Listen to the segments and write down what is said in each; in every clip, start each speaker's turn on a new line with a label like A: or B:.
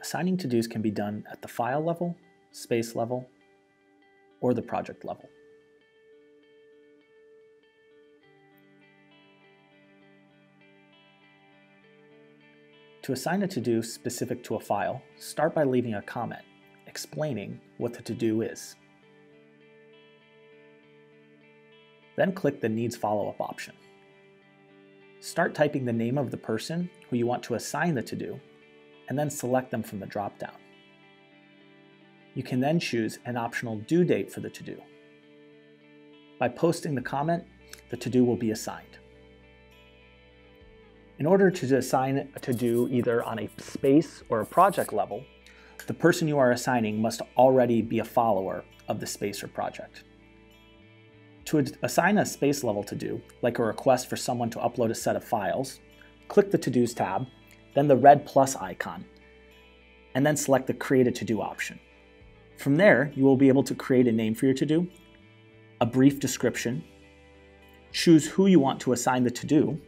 A: Assigning to-dos can be done at the file level, space level, or the project level. To assign a to-do specific to a file, start by leaving a comment explaining what the to-do is. Then click the Needs Follow-up option. Start typing the name of the person who you want to assign the to-do, and then select them from the dropdown. You can then choose an optional due date for the to-do. By posting the comment, the to-do will be assigned. In order to assign a to-do either on a space or a project level, the person you are assigning must already be a follower of the space or project. To assign a space level to-do, like a request for someone to upload a set of files, click the To-Dos tab, then the red plus icon, and then select the Create a To-Do option. From there, you will be able to create a name for your to-do, a brief description, choose who you want to assign the to-do,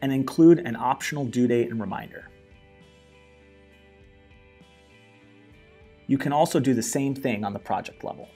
A: and include an optional due date and reminder. You can also do the same thing on the project level.